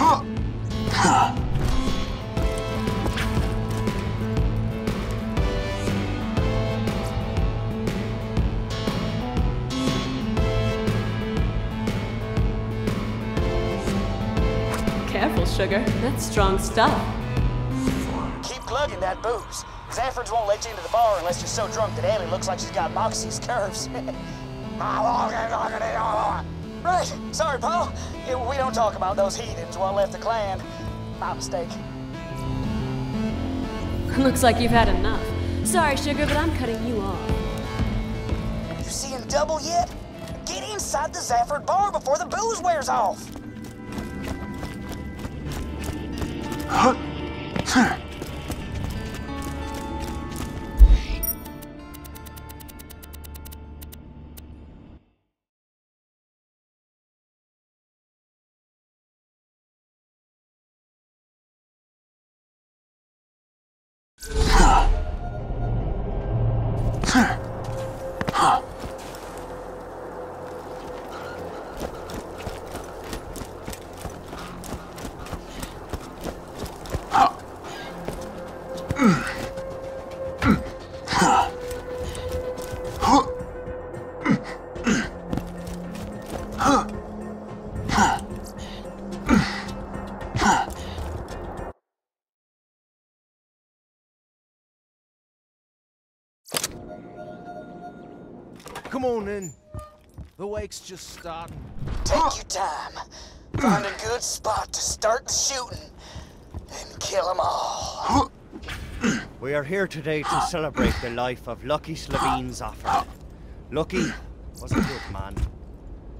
Careful, sugar. That's strong stuff. Keep glugging that booze. Zaford's won't let you into the bar unless you're so drunk that Ellie looks like she's got Moxxi's curves. right, sorry, Paul. Yeah, We don't talk about those heathens while left the clan. My mistake. Looks like you've had enough. Sorry, sugar, but I'm cutting you off. You seeing double yet? Get inside the Zaford bar before the booze wears off. 哈 Come on in. The wake's just starting. Take your time. Find a good spot to start the shooting. And kill them all. We are here today to celebrate the life of Lucky Slavine Zaford. Lucky was a good man,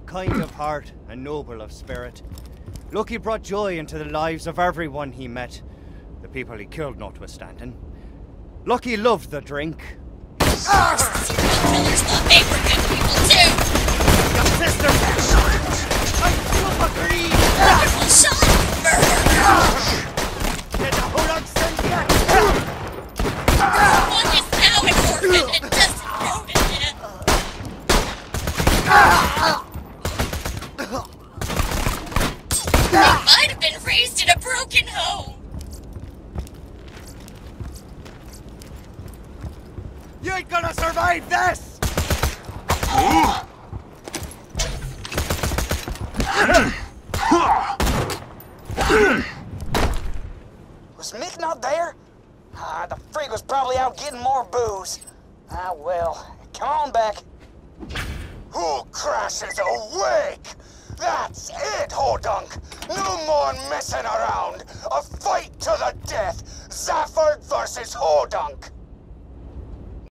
kind of heart and noble of spirit. Lucky brought joy into the lives of everyone he met, the people he killed notwithstanding. Lucky loved the drink. Ah! Raised in a broken home. You ain't gonna survive this! Was Mick not there? Ah, the freak was probably out getting more booze. Ah, well. Come on back. Who crashes awake? That's it, Hodunk! No more messing around! A fight to the death! Zaford versus Hodunk!